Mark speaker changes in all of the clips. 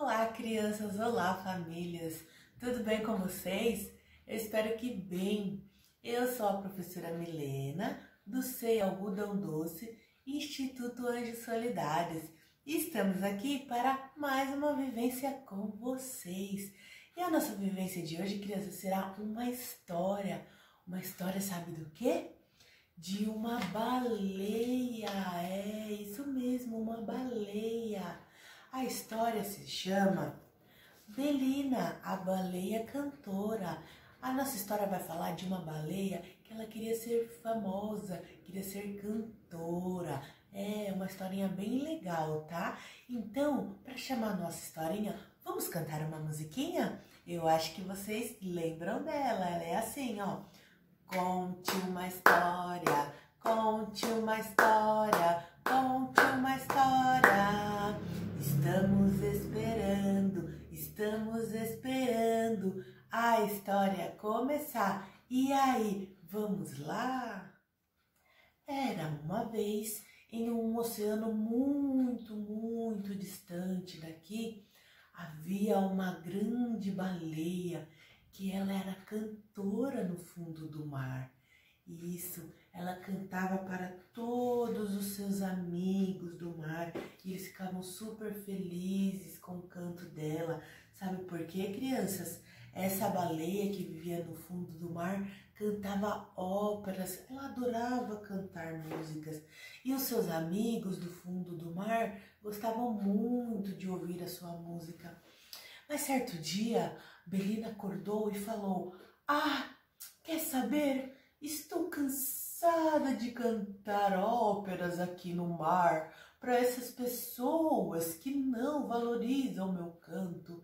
Speaker 1: Olá, crianças! Olá, famílias! Tudo bem com vocês? Eu espero que bem. Eu sou a professora Milena, do SEI Algodão Doce, Instituto Anjos Solidários. E estamos aqui para mais uma vivência com vocês. E a nossa vivência de hoje, crianças, será uma história. Uma história, sabe do quê? De uma baleia. É isso mesmo, uma baleia. A história se chama Belina, a baleia cantora. A nossa história vai falar de uma baleia que ela queria ser famosa, queria ser cantora. É uma historinha bem legal, tá? Então, para chamar a nossa historinha, vamos cantar uma musiquinha? Eu acho que vocês lembram dela. Ela é assim, ó. Conte uma história, conte uma história, conte uma história. Estamos esperando, estamos esperando a história começar. E aí, vamos lá? Era uma vez em um oceano muito, muito distante daqui, havia uma grande baleia que ela era cantora no fundo do mar. Isso, ela cantava para todos os seus amigos do mar e eles ficavam super felizes com o canto dela. Sabe por quê, crianças? Essa baleia que vivia no fundo do mar cantava óperas, ela adorava cantar músicas. E os seus amigos do fundo do mar gostavam muito de ouvir a sua música. Mas certo dia, Belina acordou e falou: Ah, quer saber? Estou cansada de cantar óperas aqui no mar para essas pessoas que não valorizam meu canto.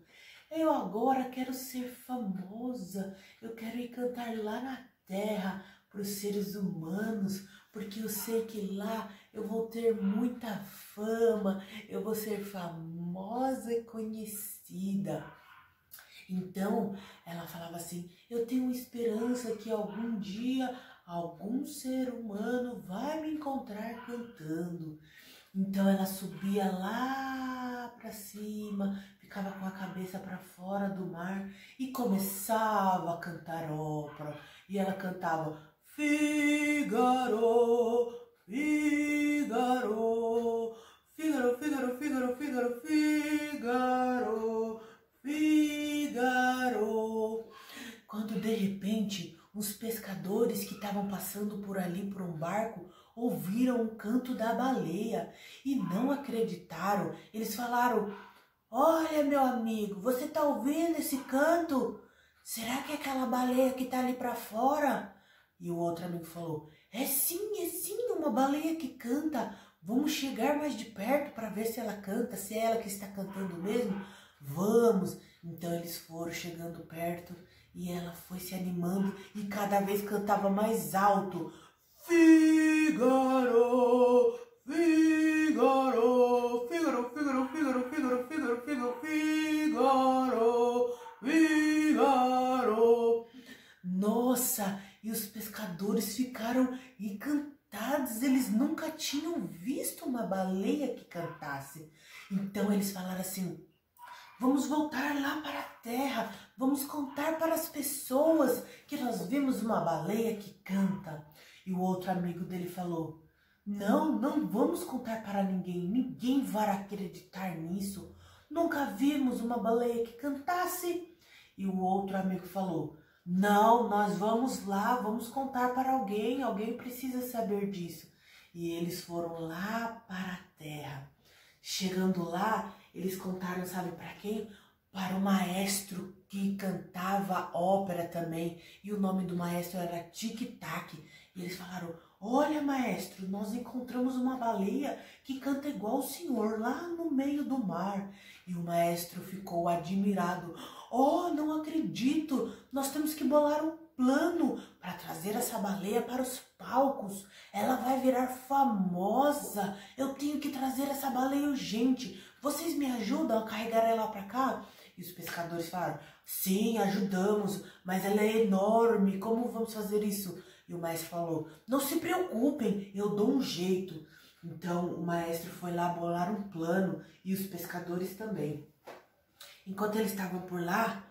Speaker 1: Eu agora quero ser famosa, eu quero ir cantar lá na terra para os seres humanos, porque eu sei que lá eu vou ter muita fama, eu vou ser famosa e conhecida. Então ela falava assim: Eu tenho esperança que algum dia algum ser humano vai me encontrar cantando. Então ela subia lá para cima, ficava com a cabeça para fora do mar e começava a cantar ópera. E ela cantava Figaro, Figaro, Figaro, Figaro, Figaro, Figaro, Figaro, Figaro. Quando de repente os pescadores que estavam passando por ali por um barco ouviram o canto da baleia e não acreditaram. Eles falaram: Olha, meu amigo, você está ouvindo esse canto? Será que é aquela baleia que está ali para fora? E o outro amigo falou: É sim, é sim, uma baleia que canta. Vamos chegar mais de perto para ver se ela canta, se é ela que está cantando mesmo. Vamos! Então eles foram chegando perto e ela foi se animando e cada vez cantava mais alto. Figaro, Figaro, Figaro, Figaro, Figaro, Figaro, Figaro, Figaro, Figaro, Figaro. Nossa, e os pescadores ficaram encantados, eles nunca tinham visto uma baleia que cantasse. Então eles falaram assim: Vamos voltar lá para a terra, vamos contar para as pessoas que nós vimos uma baleia que canta. E o outro amigo dele falou: Não, não vamos contar para ninguém, ninguém vai acreditar nisso. Nunca vimos uma baleia que cantasse. E o outro amigo falou: Não, nós vamos lá, vamos contar para alguém, alguém precisa saber disso. E eles foram lá para a terra. Chegando lá, eles contaram, sabe para quem? Para o maestro que cantava ópera também. E o nome do maestro era Tic Tac. E eles falaram: Olha, maestro, nós encontramos uma baleia que canta igual o senhor lá no meio do mar. E o maestro ficou admirado. Oh, não acredito! Nós temos que bolar um plano para trazer essa baleia para os palcos. Ela vai virar famosa. Eu tenho que trazer essa baleia urgente. Vocês me ajudam a carregar ela para cá? E os pescadores falaram: Sim, ajudamos, mas ela é enorme. Como vamos fazer isso? E o maestro falou: Não se preocupem, eu dou um jeito. Então o maestro foi lá bolar um plano e os pescadores também. Enquanto eles estavam por lá,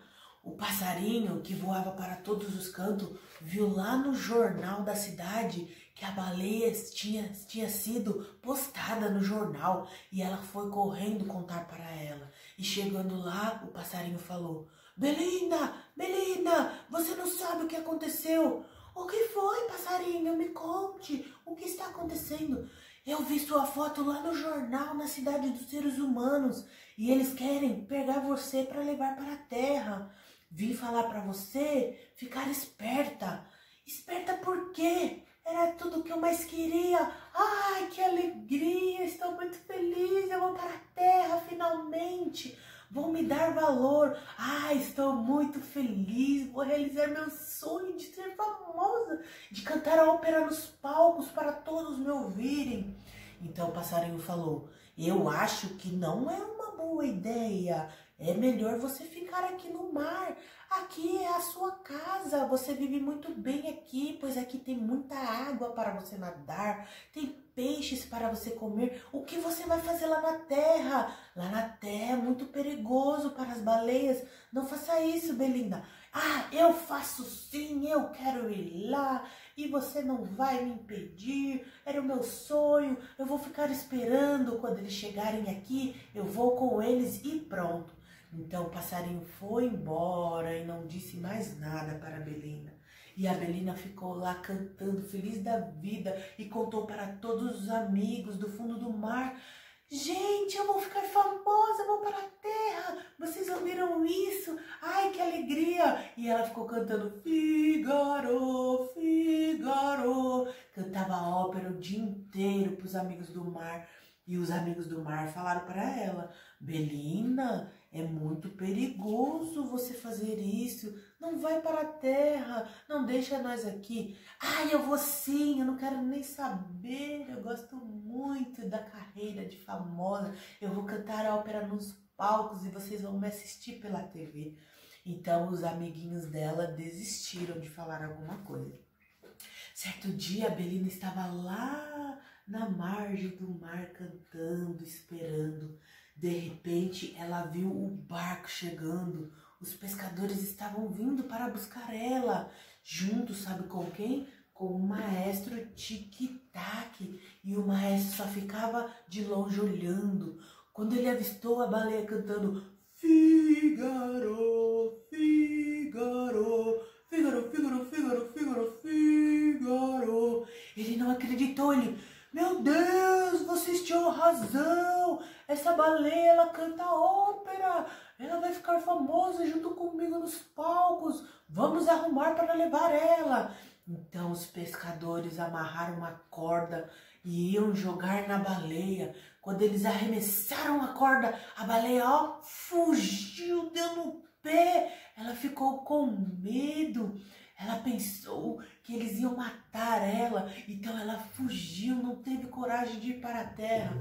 Speaker 1: o passarinho que voava para todos os cantos viu lá no jornal da cidade que a baleia tinha, tinha sido postada no jornal e ela foi correndo contar para ela. E chegando lá, o passarinho falou: Belinda, Belinda, você não sabe o que aconteceu. O que foi, passarinho? Me conte o que está acontecendo. Eu vi sua foto lá no jornal na cidade dos seres humanos e eles querem pegar você para levar para a terra. Vim falar para você ficar esperta. Esperta por quê? Era tudo que eu mais queria. Ai, que alegria! Estou muito feliz. Eu vou para a terra finalmente vão me dar valor. Ah, estou muito feliz, vou realizar meu sonho de ser famosa, de cantar a ópera nos palcos para todos me ouvirem. Então o passarinho falou: Eu acho que não é uma boa ideia. É melhor você ficar aqui no mar. Aqui é a sua casa. Você vive muito bem aqui, pois aqui tem muita água para você nadar, tem peixes para você comer. O que você vai fazer lá na terra? Lá na terra é muito perigoso para as baleias. Não faça isso, Belinda. Ah, eu faço sim, eu quero ir lá e você não vai me impedir. Era o meu sonho. Eu vou ficar esperando quando eles chegarem aqui. Eu vou com eles e pronto. Então o passarinho foi embora e não disse mais nada para Belina. E a Belina ficou lá cantando, feliz da vida, e contou para todos os amigos do fundo do mar. Gente, eu vou ficar famosa, vou para a terra. Vocês ouviram isso? Ai, que alegria! E ela ficou cantando Figaro, Figaro. Cantava ópera o dia inteiro para os amigos do mar. E os amigos do mar falaram para ela: Belina, é muito perigoso você fazer isso. Não vai para a terra, não deixa nós aqui. Ai, eu vou sim, eu não quero nem saber. Eu gosto muito da carreira de famosa. Eu vou cantar a ópera nos palcos e vocês vão me assistir pela TV. Então os amiguinhos dela desistiram de falar alguma coisa. Certo dia, a Belina estava lá na margem do mar cantando, esperando. De repente, ela viu o barco chegando. Os pescadores estavam vindo para buscar ela. Junto, sabe com quem? Com o maestro Tic-Tac. E o maestro só ficava de longe olhando. Quando ele avistou a baleia cantando Figaro, Figaro, Figaro, Figaro, Figaro, Figaro, Figaro. Ele não acreditou, ele meu Deus, vocês tinham razão. Essa baleia, ela canta ópera. Ela vai ficar famosa junto comigo nos palcos. Vamos arrumar para levar ela. Então os pescadores amarraram uma corda e iam jogar na baleia. Quando eles arremessaram a corda, a baleia ó, fugiu, deu no pé. Ela ficou com medo. Ela pensou que eles iam matar ela, então ela fugiu, não teve coragem de ir para a terra.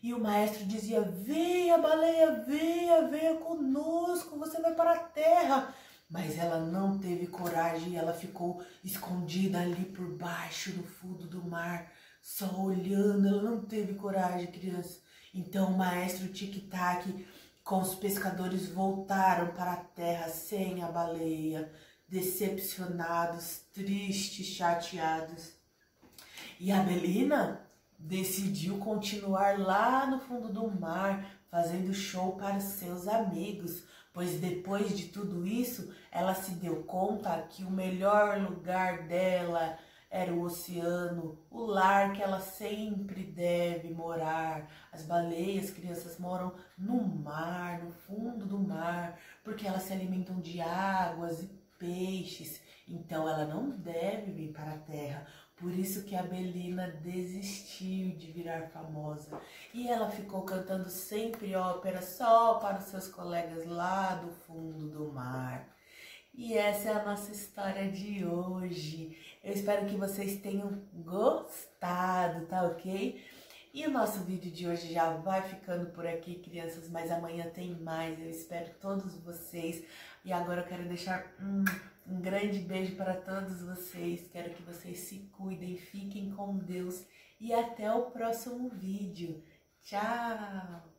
Speaker 1: E o maestro dizia: Venha, baleia, venha, venha conosco, você vai para a terra. Mas ela não teve coragem, ela ficou escondida ali por baixo, no fundo do mar, só olhando. Ela não teve coragem, criança. Então o maestro Tic-Tac com os pescadores voltaram para a terra sem a baleia decepcionados, tristes, chateados. E a Belina decidiu continuar lá no fundo do mar, fazendo show para seus amigos, pois depois de tudo isso, ela se deu conta que o melhor lugar dela era o oceano, o lar que ela sempre deve morar. As baleias, crianças, moram no mar, no fundo do mar, porque elas se alimentam de águas e peixes, então ela não deve vir para a terra. Por isso que a Belina desistiu de virar famosa. E ela ficou cantando sempre ópera só para os seus colegas lá do fundo do mar. E essa é a nossa história de hoje. Eu espero que vocês tenham gostado, tá ok? E o nosso vídeo de hoje já vai ficando por aqui, crianças, mas amanhã tem mais. Eu espero todos vocês. E agora eu quero deixar um, um grande beijo para todos vocês. Quero que vocês se cuidem, fiquem com Deus e até o próximo vídeo. Tchau!